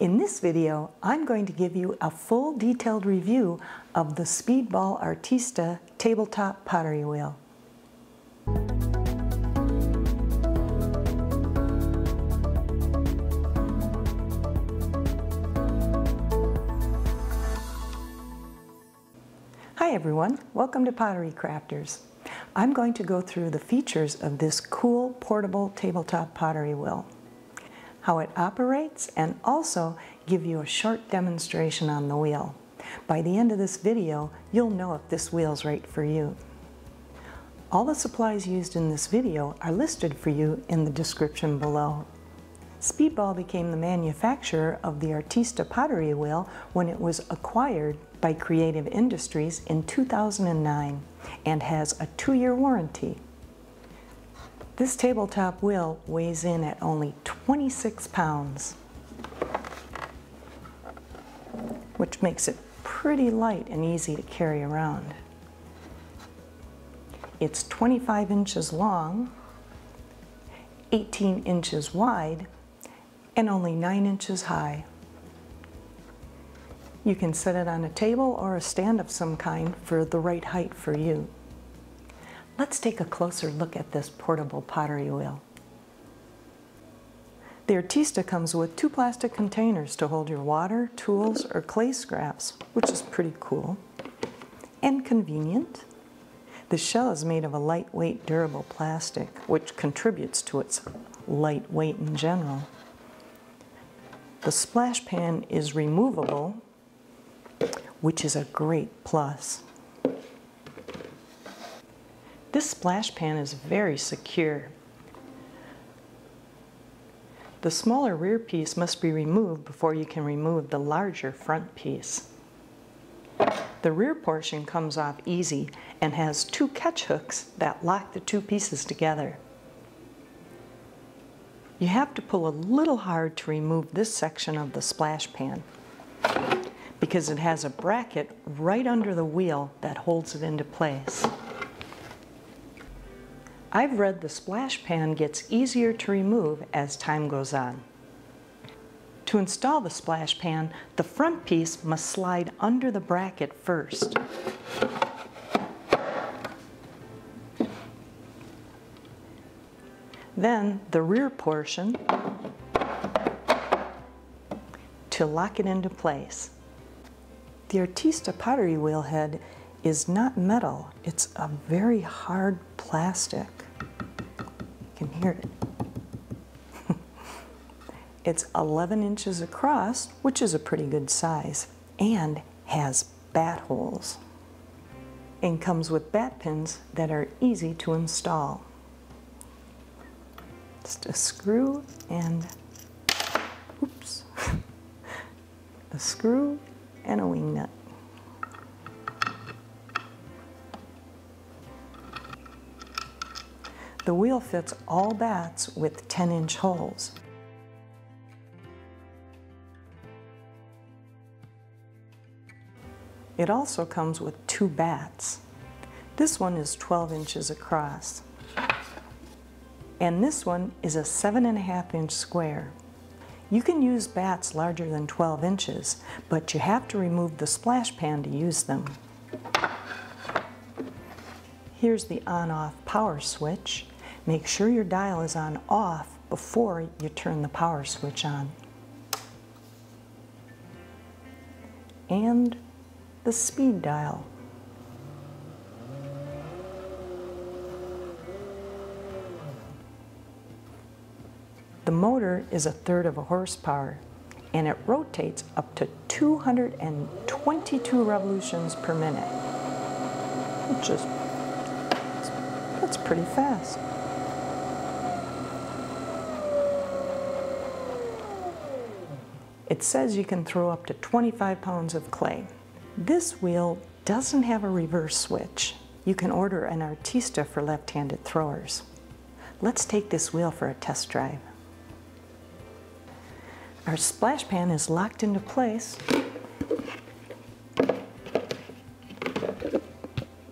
In this video, I'm going to give you a full detailed review of the Speedball Artista tabletop pottery wheel. Hi everyone, welcome to Pottery Crafters. I'm going to go through the features of this cool portable tabletop pottery wheel, how it operates, and also give you a short demonstration on the wheel. By the end of this video, you'll know if this wheel's right for you. All the supplies used in this video are listed for you in the description below. Speedball became the manufacturer of the Artista pottery wheel when it was acquired by Creative Industries in 2009 and has a two-year warranty. This tabletop wheel weighs in at only 26 pounds, which makes it pretty light and easy to carry around. It's 25 inches long, 18 inches wide, and only 9 inches high. You can set it on a table or a stand of some kind for the right height for you. Let's take a closer look at this portable pottery wheel. The Artista comes with two plastic containers to hold your water, tools, or clay scraps, which is pretty cool and convenient. The shell is made of a lightweight durable plastic, which contributes to its light weight in general. The splash pan is removable, which is a great plus. This splash pan is very secure. The smaller rear piece must be removed before you can remove the larger front piece. The rear portion comes off easy and has two catch hooks that lock the two pieces together. You have to pull a little hard to remove this section of the splash pan because it has a bracket right under the wheel that holds it into place. I've read the splash pan gets easier to remove as time goes on. To install the splash pan, the front piece must slide under the bracket first. Then the rear portion to lock it into place. The Artista pottery wheel head is not metal, it's a very hard plastic. You can hear it. it's 11 inches across, which is a pretty good size, and has bat holes. And comes with bat pins that are easy to install. Just a screw and, oops, a screw and a wing nut. The wheel fits all bats with 10 inch holes. It also comes with two bats. This one is 12 inches across and this one is a seven and a half inch square. You can use bats larger than 12 inches, but you have to remove the splash pan to use them. Here's the on-off power switch. Make sure your dial is on off before you turn the power switch on. And the speed dial. The motor is a third of a horsepower and it rotates up to 222 revolutions per minute, which is, that's pretty fast. It says you can throw up to 25 pounds of clay. This wheel doesn't have a reverse switch. You can order an Artista for left-handed throwers. Let's take this wheel for a test drive. Our splash pan is locked into place. I'm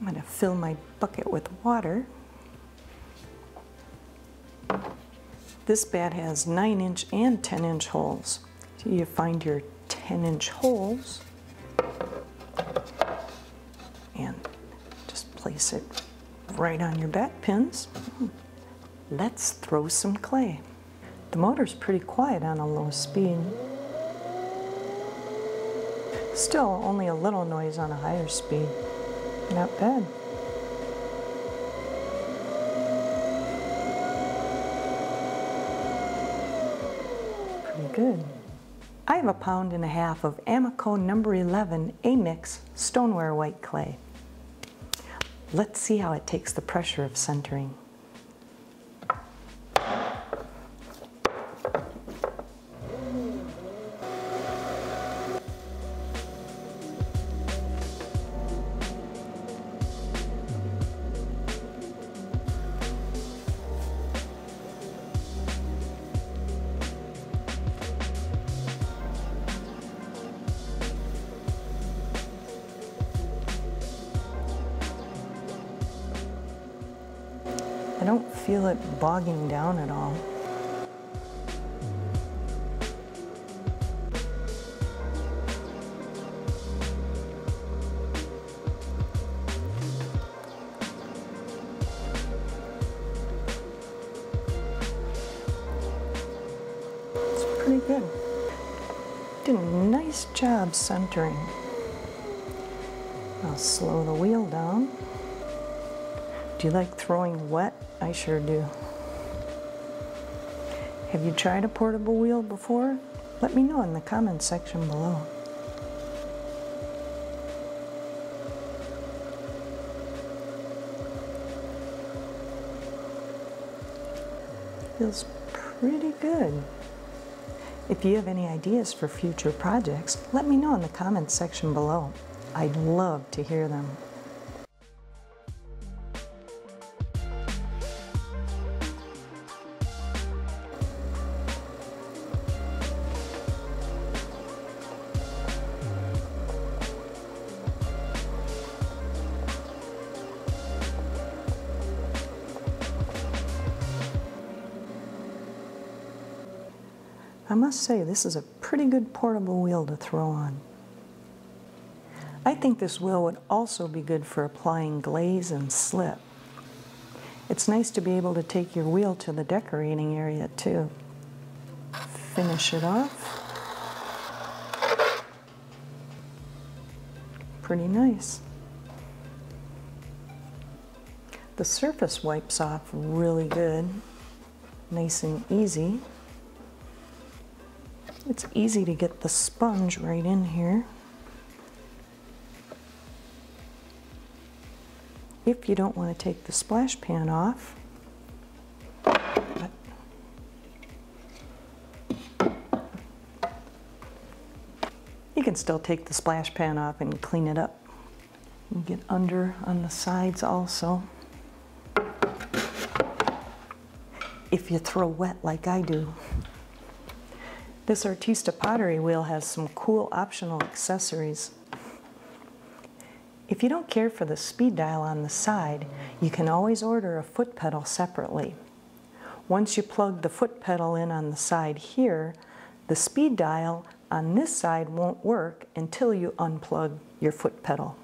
going to fill my bucket with water. This bat has 9 inch and 10 inch holes, So you find your 10 inch holes and just place it right on your bat pins. Hmm. Let's throw some clay. The motor's pretty quiet on a low speed. Still only a little noise on a higher speed. Not bad. Pretty good. I have a pound and a half of Amaco number 11 A-Mix stoneware white clay. Let's see how it takes the pressure of centering. I don't feel it bogging down at all. It's pretty good. Did a nice job centering. I'll slow the wheel down. Do you like throwing wet? I sure do. Have you tried a portable wheel before? Let me know in the comments section below. Feels pretty good. If you have any ideas for future projects, let me know in the comments section below. I'd love to hear them. I must say, this is a pretty good portable wheel to throw on. I think this wheel would also be good for applying glaze and slip. It's nice to be able to take your wheel to the decorating area too. Finish it off. Pretty nice. The surface wipes off really good, nice and easy. It's easy to get the sponge right in here. If you don't want to take the splash pan off, you can still take the splash pan off and clean it up. You get under on the sides also. If you throw wet like I do. This Artista pottery wheel has some cool optional accessories. If you don't care for the speed dial on the side, you can always order a foot pedal separately. Once you plug the foot pedal in on the side here, the speed dial on this side won't work until you unplug your foot pedal.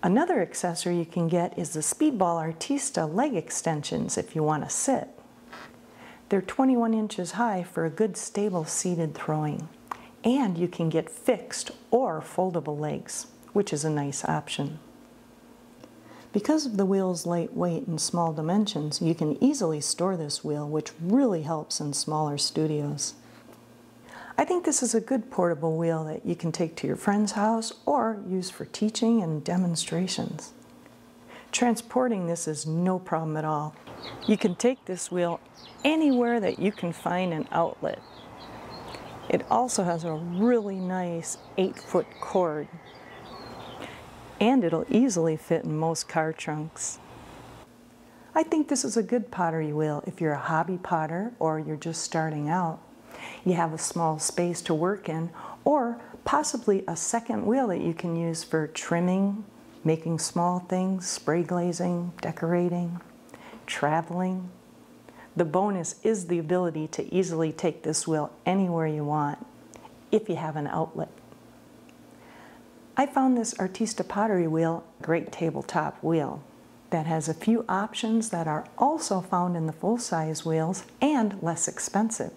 Another accessory you can get is the Speedball Artista leg extensions if you want to sit. They're 21 inches high for a good stable seated throwing. And you can get fixed or foldable legs, which is a nice option. Because of the wheel's lightweight and small dimensions, you can easily store this wheel, which really helps in smaller studios. I think this is a good portable wheel that you can take to your friend's house or use for teaching and demonstrations. Transporting this is no problem at all. You can take this wheel anywhere that you can find an outlet. It also has a really nice 8-foot cord and it'll easily fit in most car trunks. I think this is a good pottery wheel if you're a hobby potter or you're just starting out. You have a small space to work in or possibly a second wheel that you can use for trimming, making small things, spray glazing, decorating, traveling, The bonus is the ability to easily take this wheel anywhere you want, if you have an outlet. I found this Artista pottery wheel a great tabletop wheel that has a few options that are also found in the full-size wheels and less expensive.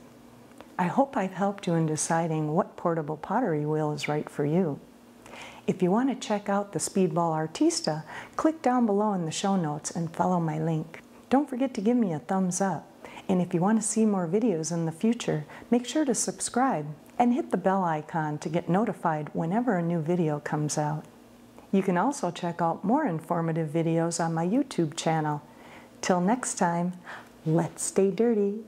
I hope I've helped you in deciding what portable pottery wheel is right for you. If you want to check out the Speedball Artista, click down below in the show notes and follow my link. Don't forget to give me a thumbs up. And if you want to see more videos in the future, make sure to subscribe and hit the bell icon to get notified whenever a new video comes out. You can also check out more informative videos on my YouTube channel. Till next time, let's stay dirty.